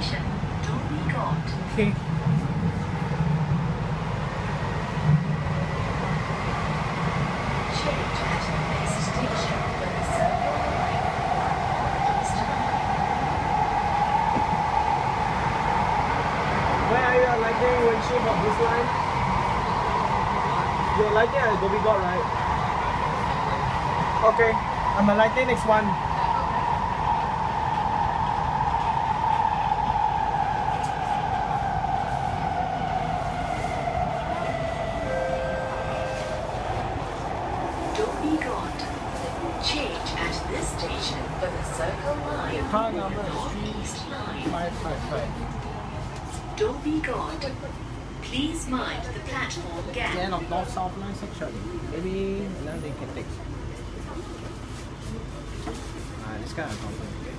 Okay. Change at next station for the Circle Line. East Line. Where are you alighting windshield of this line? You're alighting at Dhoby Ghaut, right? Okay, I'm alighting next one. Ghaut. Change at this station for the Circle Line. Car number is East Line. 3555. Dhoby Ghaut. Please mind the platform gap. end of north south line section. Maybe now they can take. Ah, this of company.